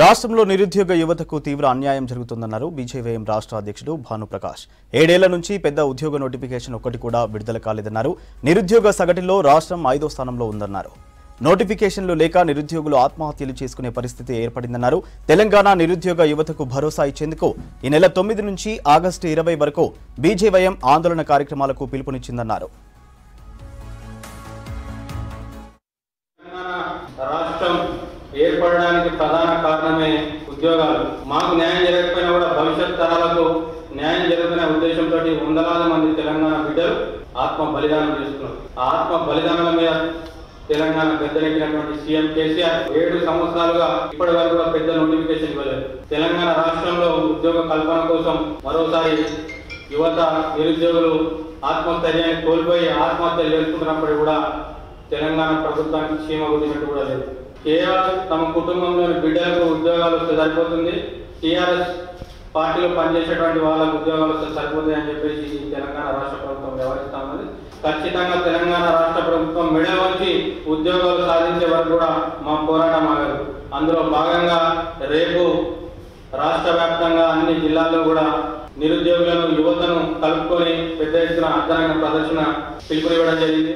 రాష్ట్రంలో నిరుద్యోగ యువతకు తీవ్ర అన్యాయం జరుగుతుందన్నారు బీజేవైఎం రాష్ట్ర అధ్యక్షుడు భానుప్రకాష్. ఏడేళ్ళ నుంచి పెద్ద ఉద్యోగ నోటిఫికేషన్ ఒక్కటి కూడా విడుదల కాలేదన్నారు. నిరుద్యోగ సగటులో రాష్ట్రం ఐదో స్థానంలో ఉందన్నారు. నోటిఫికేషన్లు లేక నిరుద్యోగులు ఆత్మహత్యలు చేసుకునే పరిస్థితి ఏర్పడిందన్నారు. తెలంగాణ నిరుద్యోగ యువతకు భరోసా ఇచ్చేందుకు ఈ నెల తొమ్మిది నుంచి ఆగస్టు ఇరవై వరకు బీజేవైఎం ఆందోళన కార్యక్రమాలకు పిలుపునిచ్చిందన్నారు. రాష్ట్రం ఏర్పడడానికి ప్రధాన కారణమే ఉద్యోగాలు. మాకు న్యాయం జరగకపోయినా కూడా భవిష్యత్ తరాలకు న్యాయం జరుగుతున్న ఉద్దేశంతో వందలాది మంది తెలంగాణ బిడ్డలు ఆత్మ బలిదానం చేస్తున్నారు. ఆత్మ బలిదానాల మీద తెలంగాణ పెద్దలెక్కినటువంటి సీఎం కేసీఆర్ ఏడు సంవత్సరాలుగా ఇప్పటి వరకు కూడా పెద్ద నోటిఫికేషన్ ఇవ్వలేదు. తెలంగాణ రాష్ట్రంలో ఉద్యోగ కల్పన కోసం మరోసారి యువత నిరుద్యోగులు ఆత్మస్థైర్యాన్ని కోల్పోయి ఆత్మహత్యలు చేసుకుంటున్నప్పుడు కూడా తెలంగాణ ప్రభుత్వానికి చీమ వదిలినట్టు కూడా లేదు. కేఆర్ఎస్ తమ కుటుంబంలోని బిడ్డలకు ఉద్యోగాలు వస్తే సరిపోతుంది. టీఆర్ఎస్ పార్టీలో పనిచేసేటువంటి వాళ్ళకు ఉద్యోగాలు వస్తే సరిపోతుంది అని చెప్పేసి తెలంగాణ రాష్ట్ర ప్రభుత్వం వ్యవహరిస్తా ఉన్నది. ఖచ్చితంగా తెలంగాణ రాష్ట్ర ప్రభుత్వం మెడ వంచి ఉద్యోగాలు సాధించే వరకు కూడా మా పోరాటం ఆగదు. అందులో భాగంగా రేపు రాష్ట్ర వ్యాప్తంగా అన్ని జిల్లాల్లో కూడా నిరుద్యోగులను యువతను కలుపుకొని పెద్ద ఎత్తున అర్ధరంగ ప్రదర్శన పిలుపునివ్వడం జరిగింది.